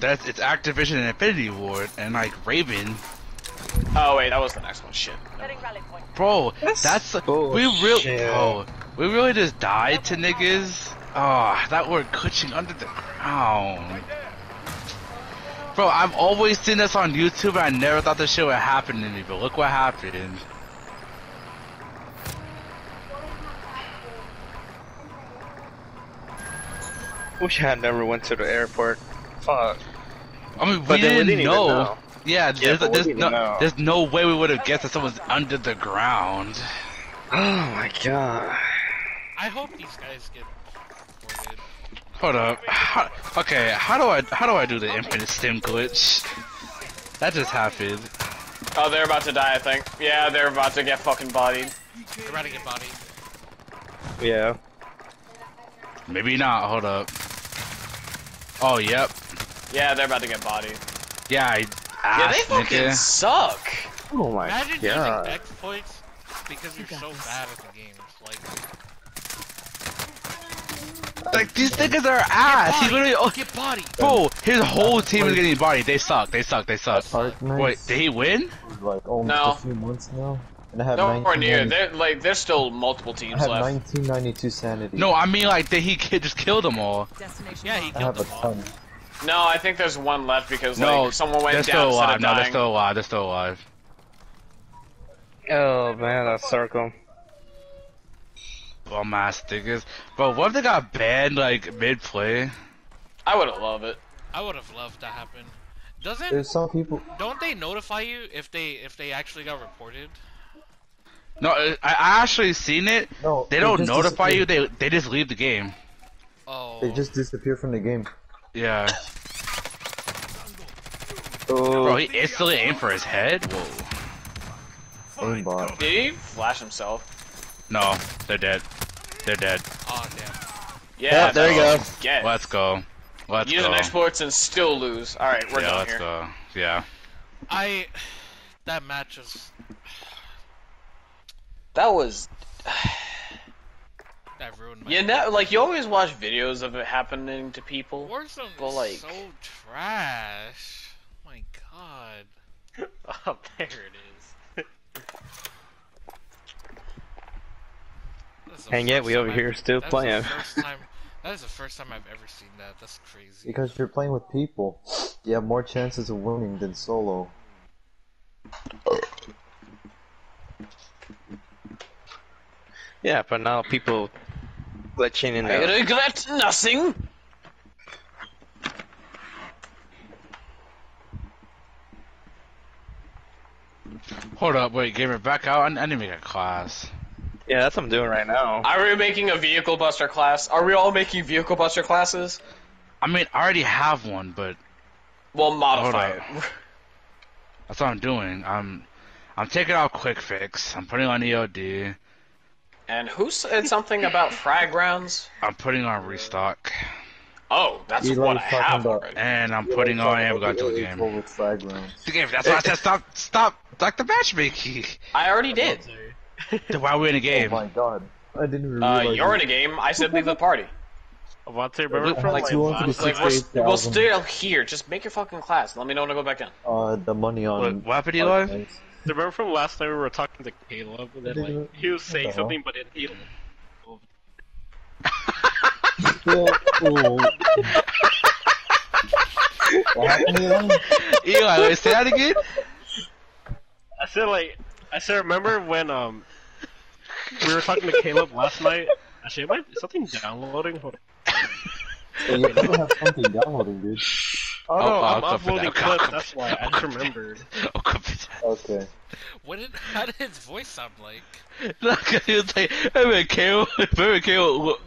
that's it's Activision and Infinity Ward and like Raven. Oh wait, that was the next one. Shit. Setting rally point. Bro, that's, oh, we really bullshit. bro, we really just died to niggas. Oh, that word cutching under the ground. Bro, I've always seen this on YouTube and I never thought this shit would happen to me, but look what happened. Wish I had never went to the airport. Fuck. I mean, we But then we didn't, didn't know. know. Yeah, there's, but there's, no, know. there's no way we would have guessed that someone's under the ground. Oh my god. I hope these guys get reported. Hold up. How, okay, how do I how do I do the infinite stim glitch? That just happened. Oh, they're about to die. I think. Yeah, they're about to get fucking bodied. They're about to get bodied. Yeah. Maybe not. Hold up. Oh, yep. Yeah, they're about to get bodied. Yeah, I Yeah, they fucking nigga. suck. Oh my Imagine god. using exploits because you're so bad at the game. It's like, Like these niggas are ass. He literally, oh, get bodied. bro, his whole team is getting bodied. They suck. They suck. They suck. Wait, did he win? is like almost No. a few months now, and I have Nowhere near. They're like there's still multiple teams I have left. 1992 sanity. No, I mean like did he just kill them all? Destination. Yeah, he I killed have a them all. ton. No, I think there's one left because No, like someone they're went still down instead alive. of No, they're still alive. They're still alive. Oh man, that circle. Bum ass niggas. Bro, what if they got banned like mid play? I would have loved it. I would have loved to happen. Doesn't There's some people. don't they notify you if they if they actually got reported? No, uh, I I actually seen it. No, They don't just notify you. They they just leave the game. Oh, They just disappear from the game. Yeah. Oh, Bro, he instantly aimed for his head. Whoa. Aimbot. Did he flash himself? No, they're dead. They're dead. oh damn. Yeah, Yeah, there you go. Get. Let's go. Let's Using go. exports and still lose. All right, we're yeah, done let's here. go. Yeah. I that match is That was. That ruined my. You know, like you always watch videos of it happening to people. Warzone but, is like- so trash. Oh my god. oh, there it is. That is the And yet we over I've- here still that is playing. time- that is the first time I've ever seen that. That's crazy. Because you're playing with people, you have more chances of winning than solo. yeah, but now people glitching in I regret nothing. Hold up, wait, gamer, back out. I, I need to make a class. Yeah, that's what I'm doing right now. Are we making a vehicle buster class? Are we all making vehicle buster classes? I mean, I already have one, but Well, modify Hold it. that's what I'm doing. I'm, I'm taking out quick fix. I'm putting on EOD. And who said something about frag rounds? I'm putting on restock, Oh, that's Eli what I talking have about- already. and I'm putting on. And we're going to the game. With frag rounds. The game. That's why I said stop, stop, like the matchmaking. I already did. Then Why are we in a game? Oh my god. I didn't Uh, you're in a game. I said leave the party. Avante, remember Like, from like like, Like we're, we're still here. Just make your fucking class. Let me know when I go back in. Uh, the money on. What, what happened, Eli? Arknights. Remember from last night we were talking to Caleb and then like he was saying What the hell? something but then he Still cool. what happened to them? Eli, wait, say that again. I said like I said remember when um we were talking to Caleb last night. Actually, am I, is something downloading? Hold on. Hey, you have something downloading, dude. Oh, Oh, I'm uploading copy clips. That's why I just remembered. Copy that. Okay. What did how did his voice sound like? Look, he was like, hey man, Kale, hey man, Kale, look,